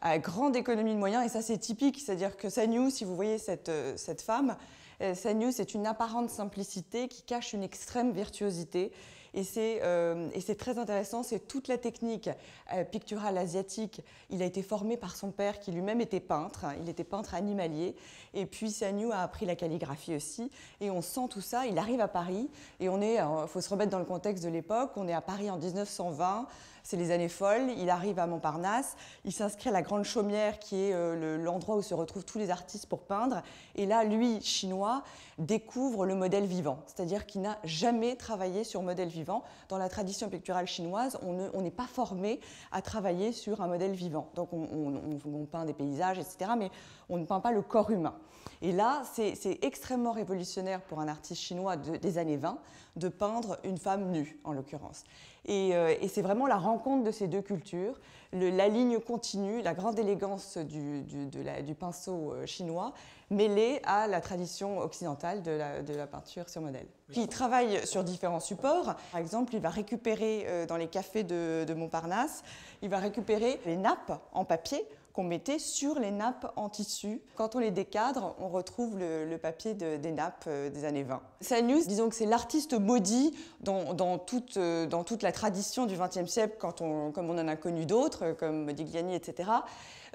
à grande économie de moyens, et ça c'est typique, c'est-à-dire que Sanyu, si vous voyez cette, euh, cette femme, euh, Sanyu c'est une apparente simplicité qui cache une extrême virtuosité, et c'est euh, très intéressant, c'est toute la technique euh, picturale asiatique. Il a été formé par son père qui lui-même était peintre, il était peintre animalier, et puis Sanyu a appris la calligraphie aussi, et on sent tout ça, il arrive à Paris, et on est, il faut se remettre dans le contexte de l'époque, on est à Paris en 1920, c'est les années folles, il arrive à Montparnasse, il s'inscrit à la Grande Chaumière qui est euh, l'endroit où se retrouvent tous les artistes pour peindre. Et là, lui, chinois, découvre le modèle vivant, c'est-à-dire qu'il n'a jamais travaillé sur modèle vivant. Dans la tradition picturale chinoise, on n'est pas formé à travailler sur un modèle vivant. Donc on, peint des paysages, etc., mais on ne peint pas le corps humain. Et là, c'est extrêmement révolutionnaire pour un artiste chinois des années 20 de peindre une femme nue, en l'occurrence. Et, euh, et c'est vraiment la rencontre de ces deux cultures, la ligne continue, la grande élégance du, du, pinceau euh, chinois, mêlée à la tradition occidentale de la, peinture sur modèle. Puis il travaille sur différents supports. Par exemple, il va récupérer euh, dans les cafés de, de Montparnasse, il va récupérer les nappes en papier qu'on mettait sur les nappes en tissu. Quand on les décadre, on retrouve le, papier des nappes euh, des années 20. Salius, disons que c'est l'artiste maudit dans, toute, euh, toute, la tradition du XXe siècle, quand on, comme on en a connu d'autres, comme Modigliani, etc.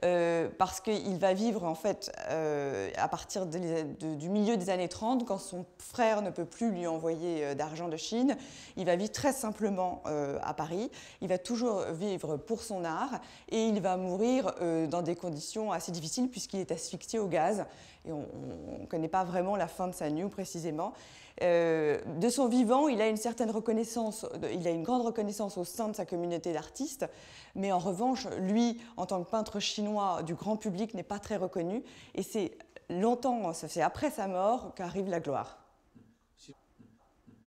Euh, parce qu'il va vivre en fait à partir du milieu des années 30, quand son frère ne peut plus lui envoyer d'argent de Chine, il va vivre très simplement à Paris, il va toujours vivre pour son art et il va mourir dans des conditions assez difficiles puisqu'il est asphyxié au gaz et on ne connaît pas vraiment la fin de sa nuit précisément. Euh, de son vivant, il a une certaine reconnaissance, il a une grande reconnaissance au sein de sa communauté d'artistes, mais en revanche, lui, en tant que peintre chinois du grand public, n'est pas très reconnu et c'est longtemps, c'est après sa mort qu'arrive la gloire.